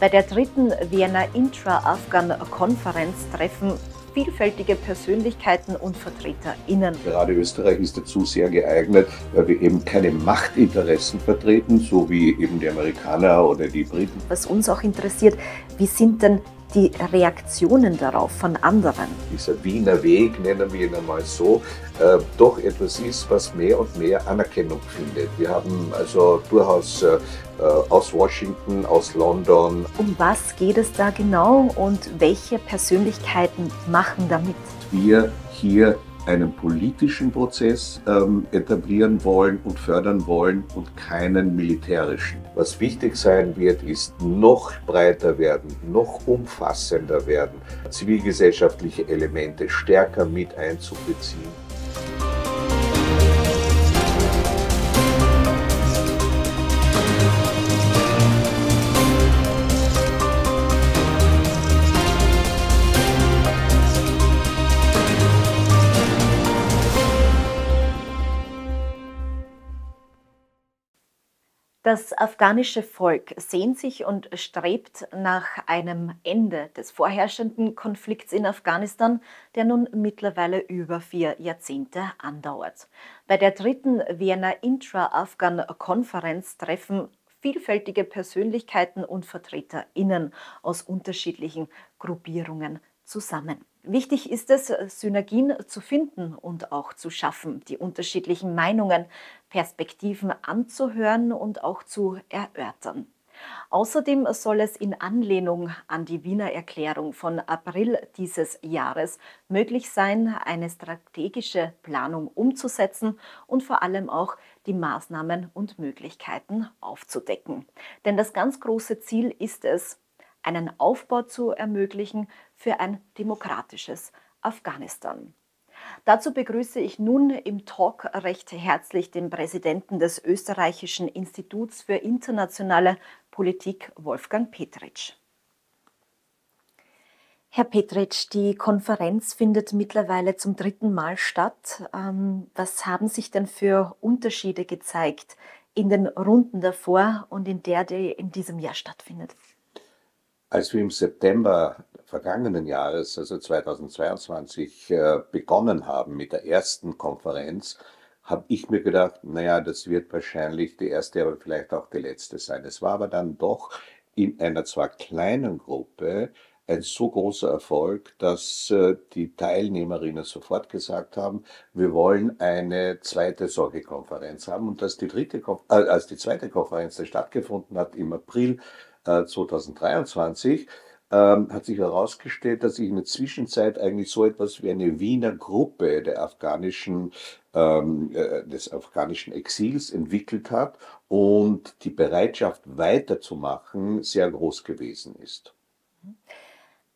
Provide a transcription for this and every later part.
Bei der dritten Vienna Intra-Afghan-Konferenz treffen vielfältige Persönlichkeiten und VertreterInnen. Gerade Österreich ist dazu sehr geeignet, weil wir eben keine Machtinteressen vertreten, so wie eben die Amerikaner oder die Briten. Was uns auch interessiert, wie sind denn die Reaktionen darauf von anderen? Dieser Wiener Weg, nennen wir ihn einmal so, äh, doch etwas ist, was mehr und mehr Anerkennung findet. Wir haben also durchaus äh, äh, aus Washington, aus London. Um was geht es da genau und welche Persönlichkeiten machen damit? Wir hier einen politischen Prozess ähm, etablieren wollen und fördern wollen und keinen militärischen. Was wichtig sein wird, ist noch breiter werden, noch umfassender werden, zivilgesellschaftliche Elemente stärker mit einzubeziehen. Das afghanische Volk sehnt sich und strebt nach einem Ende des vorherrschenden Konflikts in Afghanistan, der nun mittlerweile über vier Jahrzehnte andauert. Bei der dritten Vienna Intra-Afghan-Konferenz treffen vielfältige Persönlichkeiten und VertreterInnen aus unterschiedlichen Gruppierungen zusammen. Wichtig ist es, Synergien zu finden und auch zu schaffen, die unterschiedlichen Meinungen, Perspektiven anzuhören und auch zu erörtern. Außerdem soll es in Anlehnung an die Wiener Erklärung von April dieses Jahres möglich sein, eine strategische Planung umzusetzen und vor allem auch die Maßnahmen und Möglichkeiten aufzudecken. Denn das ganz große Ziel ist es, einen Aufbau zu ermöglichen für ein demokratisches Afghanistan. Dazu begrüße ich nun im Talk recht herzlich den Präsidenten des Österreichischen Instituts für internationale Politik, Wolfgang Petritsch. Herr Petritsch, die Konferenz findet mittlerweile zum dritten Mal statt. Ähm, was haben sich denn für Unterschiede gezeigt in den Runden davor und in der, die in diesem Jahr stattfindet? Als wir im September vergangenen Jahres, also 2022, äh, begonnen haben mit der ersten Konferenz, habe ich mir gedacht, naja, das wird wahrscheinlich die erste, aber vielleicht auch die letzte sein. Es war aber dann doch in einer zwar kleinen Gruppe ein so großer Erfolg, dass äh, die Teilnehmerinnen sofort gesagt haben, wir wollen eine zweite Sorgekonferenz haben und dass die dritte, äh, als die zweite Konferenz stattgefunden hat im April 2023 ähm, hat sich herausgestellt, dass sich in der Zwischenzeit eigentlich so etwas wie eine Wiener Gruppe der afghanischen, ähm, äh, des afghanischen Exils entwickelt hat und die Bereitschaft weiterzumachen sehr groß gewesen ist.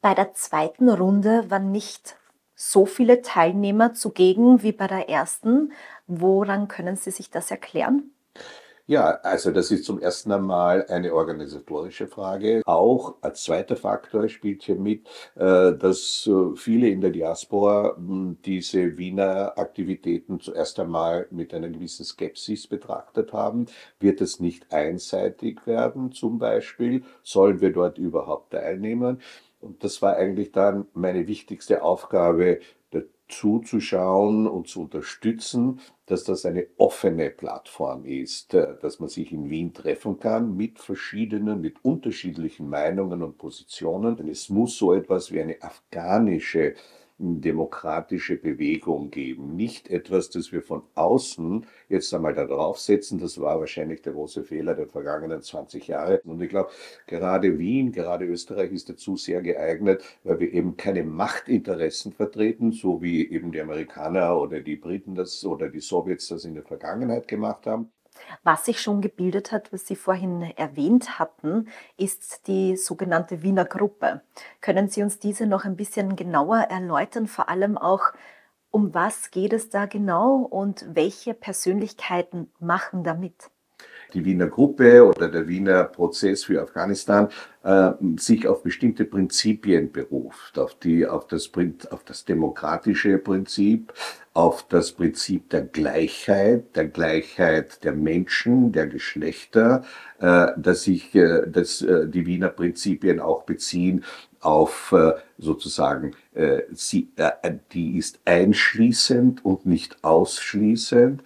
Bei der zweiten Runde waren nicht so viele Teilnehmer zugegen wie bei der ersten. Woran können Sie sich das erklären? Ja, also das ist zum ersten Mal eine organisatorische Frage. Auch als zweiter Faktor spielt hier mit, äh, dass äh, viele in der Diaspora hm, diese Wiener Aktivitäten zuerst einmal mit einer gewissen Skepsis betrachtet haben. Wird es nicht einseitig werden zum Beispiel? Sollen wir dort überhaupt teilnehmen? Und das war eigentlich dann meine wichtigste Aufgabe, zuzuschauen und zu unterstützen, dass das eine offene Plattform ist, äh, dass man sich in Wien treffen kann mit verschiedenen, mit unterschiedlichen Meinungen und Positionen. Denn es muss so etwas wie eine afghanische demokratische Bewegung geben. Nicht etwas, das wir von außen jetzt einmal da draufsetzen. Das war wahrscheinlich der große Fehler der vergangenen 20 Jahre. Und ich glaube, gerade Wien, gerade Österreich ist dazu sehr geeignet, weil wir eben keine Machtinteressen vertreten, so wie eben die Amerikaner oder die Briten das oder die Sowjets das in der Vergangenheit gemacht haben, was sich schon gebildet hat, was Sie vorhin erwähnt hatten, ist die sogenannte Wiener Gruppe. Können Sie uns diese noch ein bisschen genauer erläutern, vor allem auch, um was geht es da genau und welche Persönlichkeiten machen damit? Die Wiener Gruppe oder der Wiener Prozess für Afghanistan äh, sich auf bestimmte Prinzipien beruft, auf, die, auf, das, auf das demokratische Prinzip, auf das Prinzip der Gleichheit, der Gleichheit der Menschen, der Geschlechter, äh, dass sich äh, dass, äh, die Wiener Prinzipien auch beziehen auf äh, sozusagen, äh, sie, äh, die ist einschließend und nicht ausschließend.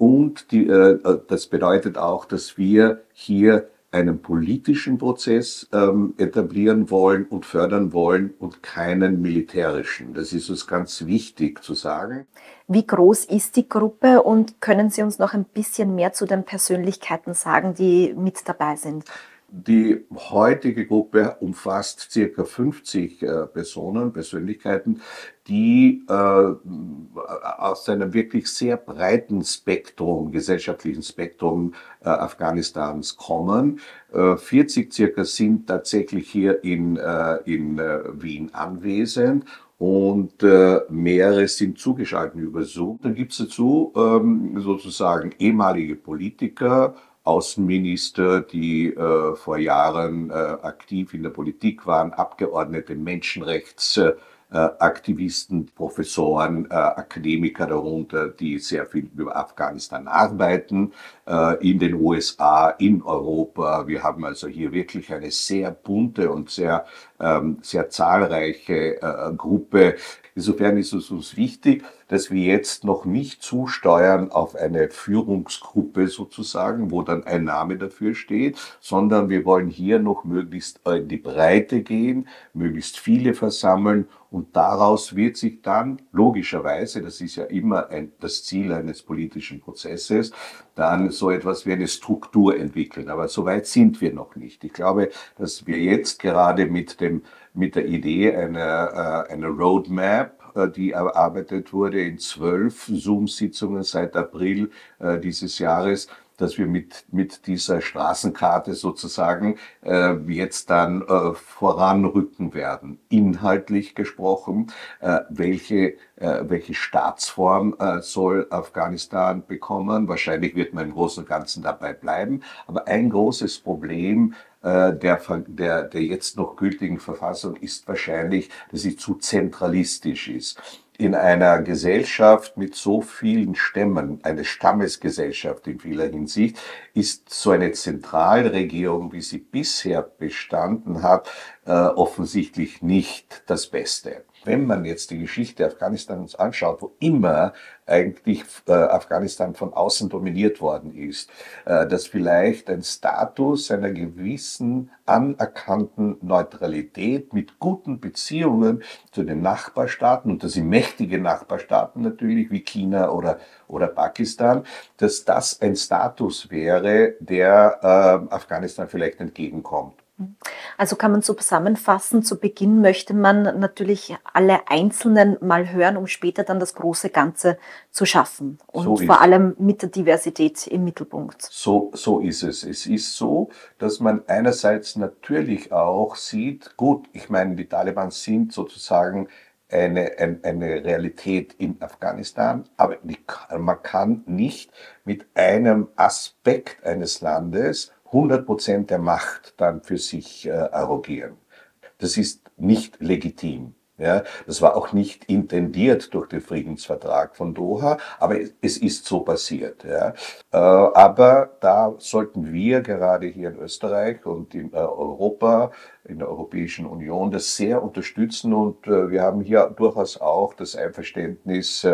Und die, äh, das bedeutet auch, dass wir hier einen politischen Prozess ähm, etablieren wollen und fördern wollen und keinen militärischen. Das ist uns ganz wichtig zu sagen. Wie groß ist die Gruppe und können Sie uns noch ein bisschen mehr zu den Persönlichkeiten sagen, die mit dabei sind? Die heutige Gruppe umfasst circa 50 äh, Personen, Persönlichkeiten, die äh, aus einem wirklich sehr breiten Spektrum, gesellschaftlichen Spektrum äh, Afghanistans kommen. Äh, 40 circa sind tatsächlich hier in, äh, in äh, Wien anwesend und äh, mehrere sind zugeschaltet über Zoom. Dann gibt es dazu ähm, sozusagen ehemalige Politiker, Außenminister, die äh, vor Jahren äh, aktiv in der Politik waren, Abgeordnete, Menschenrechtsaktivisten, äh, Professoren, äh, Akademiker darunter, die sehr viel über Afghanistan arbeiten, äh, in den USA, in Europa. Wir haben also hier wirklich eine sehr bunte und sehr, ähm, sehr zahlreiche äh, Gruppe. Insofern ist es uns wichtig, dass wir jetzt noch nicht zusteuern auf eine Führungsgruppe sozusagen, wo dann ein Name dafür steht, sondern wir wollen hier noch möglichst in die Breite gehen, möglichst viele versammeln und daraus wird sich dann logischerweise, das ist ja immer ein, das Ziel eines politischen Prozesses, dann so etwas wie eine Struktur entwickeln. Aber so weit sind wir noch nicht. Ich glaube, dass wir jetzt gerade mit dem, mit der Idee einer, äh, einer Roadmap die erarbeitet wurde in zwölf Zoom-Sitzungen seit April äh, dieses Jahres, dass wir mit, mit dieser Straßenkarte sozusagen äh, jetzt dann äh, voranrücken werden. Inhaltlich gesprochen, äh, welche, äh, welche Staatsform äh, soll Afghanistan bekommen? Wahrscheinlich wird man im Großen und Ganzen dabei bleiben. Aber ein großes Problem äh, der, der, der jetzt noch gültigen Verfassung ist wahrscheinlich, dass sie zu zentralistisch ist. In einer Gesellschaft mit so vielen Stämmen, eine Stammesgesellschaft in vieler Hinsicht, ist so eine Zentralregierung, wie sie bisher bestanden hat, äh, offensichtlich nicht das Beste wenn man jetzt die Geschichte Afghanistans anschaut, wo immer eigentlich äh, Afghanistan von außen dominiert worden ist, äh, dass vielleicht ein Status einer gewissen anerkannten Neutralität mit guten Beziehungen zu den Nachbarstaaten, und das sind mächtige Nachbarstaaten natürlich, wie China oder, oder Pakistan, dass das ein Status wäre, der äh, Afghanistan vielleicht entgegenkommt. Also kann man so zusammenfassen, zu Beginn möchte man natürlich alle Einzelnen mal hören, um später dann das große Ganze zu schaffen. Und so vor allem mit der Diversität im Mittelpunkt. So, so ist es. Es ist so, dass man einerseits natürlich auch sieht, gut, ich meine, die Taliban sind sozusagen eine, eine, eine Realität in Afghanistan, aber man kann nicht mit einem Aspekt eines Landes 100 Prozent der Macht dann für sich äh, arrogieren. Das ist nicht legitim. Ja, das war auch nicht intendiert durch den Friedensvertrag von Doha, aber es ist so passiert. Ja. Äh, aber da sollten wir gerade hier in Österreich und in äh, Europa, in der Europäischen Union, das sehr unterstützen und äh, wir haben hier durchaus auch das Einverständnis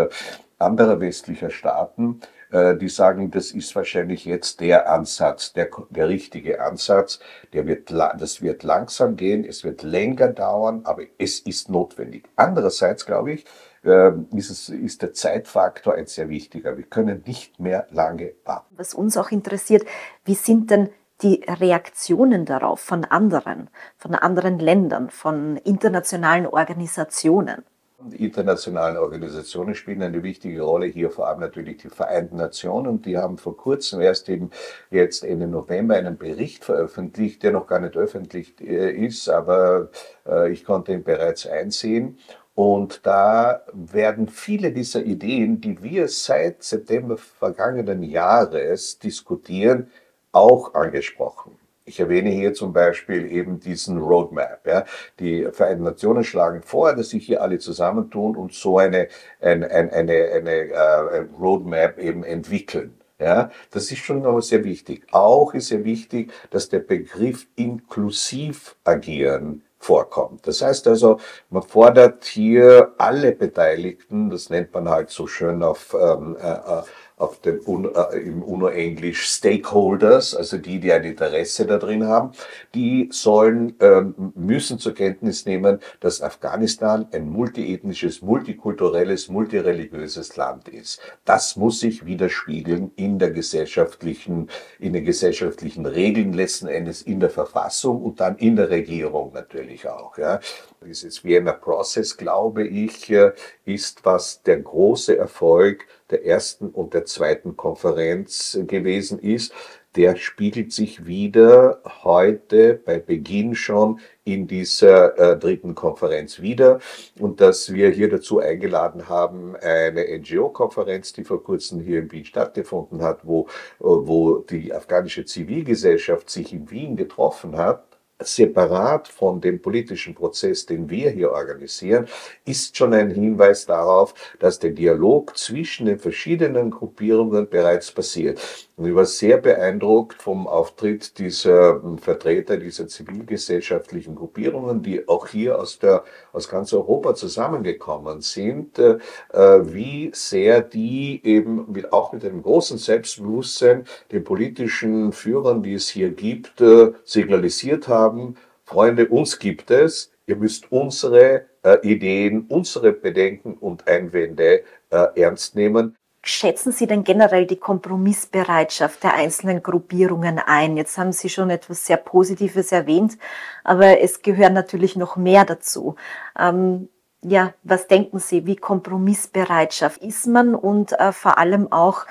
anderer westlicher Staaten, die sagen, das ist wahrscheinlich jetzt der Ansatz, der, der richtige Ansatz. Der wird, das wird langsam gehen, es wird länger dauern, aber es ist notwendig. Andererseits, glaube ich, ähm, ist, es, ist der Zeitfaktor ein sehr wichtiger. Wir können nicht mehr lange warten. Was uns auch interessiert, wie sind denn die Reaktionen darauf von anderen, von anderen Ländern, von internationalen Organisationen? Die internationalen Organisationen spielen eine wichtige Rolle, hier vor allem natürlich die Vereinten Nationen. Die haben vor kurzem erst eben jetzt Ende November einen Bericht veröffentlicht, der noch gar nicht öffentlich äh, ist, aber äh, ich konnte ihn bereits einsehen. Und da werden viele dieser Ideen, die wir seit September vergangenen Jahres diskutieren, auch angesprochen. Ich erwähne hier zum Beispiel eben diesen Roadmap. Ja. Die Vereinten Nationen schlagen vor, dass sich hier alle zusammentun und so eine, eine, eine, eine, eine uh, Roadmap eben entwickeln. Ja, das ist schon aber sehr wichtig. Auch ist sehr wichtig, dass der Begriff inklusiv agieren vorkommt. Das heißt also, man fordert hier alle Beteiligten, das nennt man halt so schön auf ähm, äh, äh auf dem äh, im UNO-Englisch Stakeholders, also die, die ein Interesse da drin haben, die sollen, ähm, müssen zur Kenntnis nehmen, dass Afghanistan ein multiethnisches, multikulturelles, multireligiöses Land ist. Das muss sich widerspiegeln in der gesellschaftlichen, in den gesellschaftlichen Regeln, letzten Endes in der Verfassung und dann in der Regierung natürlich auch. Ja. Dieses Vienna Process, glaube ich, äh, ist was der große Erfolg der ersten und der zweiten Konferenz gewesen ist, der spiegelt sich wieder heute bei Beginn schon in dieser äh, dritten Konferenz wieder. Und dass wir hier dazu eingeladen haben, eine NGO-Konferenz, die vor kurzem hier in Wien stattgefunden hat, wo, wo die afghanische Zivilgesellschaft sich in Wien getroffen hat separat von dem politischen Prozess, den wir hier organisieren, ist schon ein Hinweis darauf, dass der Dialog zwischen den verschiedenen Gruppierungen bereits passiert. Und ich war sehr beeindruckt vom Auftritt dieser hm, Vertreter dieser zivilgesellschaftlichen Gruppierungen, die auch hier aus, der, aus ganz Europa zusammengekommen sind, äh, wie sehr die eben mit, auch mit einem großen Selbstbewusstsein den politischen Führern, die es hier gibt, äh, signalisiert haben, haben, Freunde, uns gibt es, ihr müsst unsere äh, Ideen, unsere Bedenken und Einwände äh, ernst nehmen. Schätzen Sie denn generell die Kompromissbereitschaft der einzelnen Gruppierungen ein? Jetzt haben Sie schon etwas sehr Positives erwähnt, aber es gehören natürlich noch mehr dazu. Ähm, ja, was denken Sie, wie Kompromissbereitschaft ist man und äh, vor allem auch,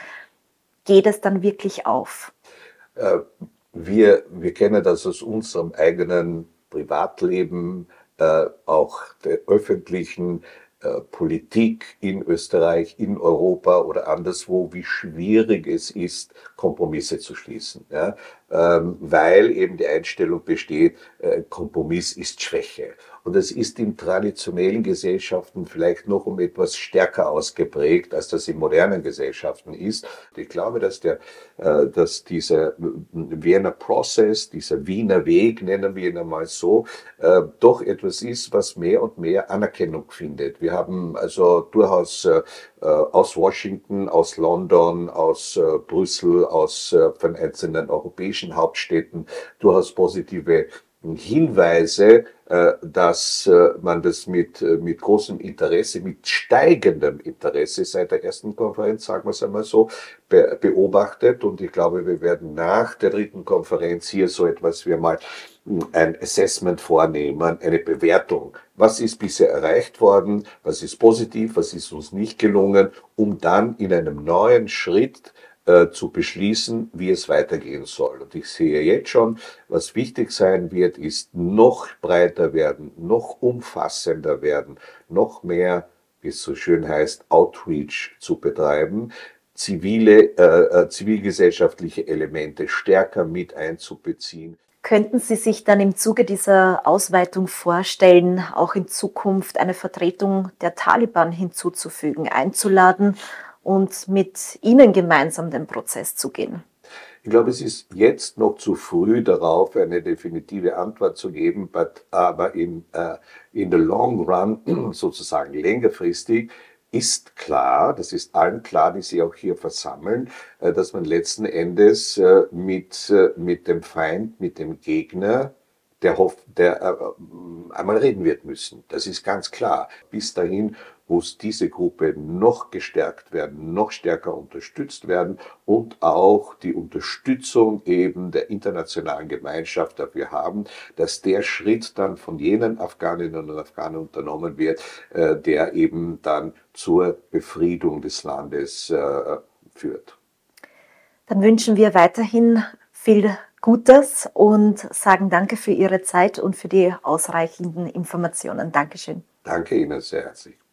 geht es dann wirklich auf? Wir, wir kennen das aus unserem eigenen Privatleben, äh, auch der öffentlichen äh, Politik in Österreich, in Europa oder anderswo, wie schwierig es ist, Kompromisse zu schließen. Ja? Ähm, weil eben die Einstellung besteht, äh, Kompromiss ist Schwäche. Und es ist in traditionellen Gesellschaften vielleicht noch um etwas stärker ausgeprägt, als das in modernen Gesellschaften ist. Ich glaube, dass der, äh, dass dieser Wiener Process, dieser Wiener Weg, nennen wir ihn einmal so, äh, doch etwas ist, was mehr und mehr Anerkennung findet. Wir haben also durchaus äh, aus Washington, aus London, aus Brüssel, aus von einzelnen europäischen Hauptstädten durchaus positive Hinweise, äh, dass äh, man das mit, äh, mit großem Interesse, mit steigendem Interesse seit der ersten Konferenz, sagen wir es einmal so, beobachtet. Und ich glaube, wir werden nach der dritten Konferenz hier so etwas wie mal hm, ein Assessment vornehmen, eine Bewertung. Was ist bisher erreicht worden? Was ist positiv? Was ist uns nicht gelungen? Um dann in einem neuen Schritt äh, zu beschließen, wie es weitergehen soll. Und ich sehe jetzt schon, was wichtig sein wird, ist noch breiter werden, noch umfassender werden, noch mehr, wie es so schön heißt, Outreach zu betreiben, zivile, äh, äh, zivilgesellschaftliche Elemente stärker mit einzubeziehen. Könnten Sie sich dann im Zuge dieser Ausweitung vorstellen, auch in Zukunft eine Vertretung der Taliban hinzuzufügen, einzuladen und mit ihnen gemeinsam den Prozess zu gehen? Ich glaube, es ist jetzt noch zu früh darauf, eine definitive Antwort zu geben, aber in, uh, in the long run, sozusagen längerfristig, ist klar, das ist allen klar, die sich auch hier versammeln, äh, dass man letzten Endes äh, mit, mit dem Feind, mit dem Gegner, der, hoff, der einmal reden wird müssen. Das ist ganz klar. Bis dahin muss diese Gruppe noch gestärkt werden, noch stärker unterstützt werden und auch die Unterstützung eben der internationalen Gemeinschaft dafür haben, dass der Schritt dann von jenen Afghaninnen und Afghanen unternommen wird, äh, der eben dann zur Befriedung des Landes äh, führt. Dann wünschen wir weiterhin viel Gutes und sagen Danke für Ihre Zeit und für die ausreichenden Informationen. Dankeschön. Danke Ihnen sehr herzlich.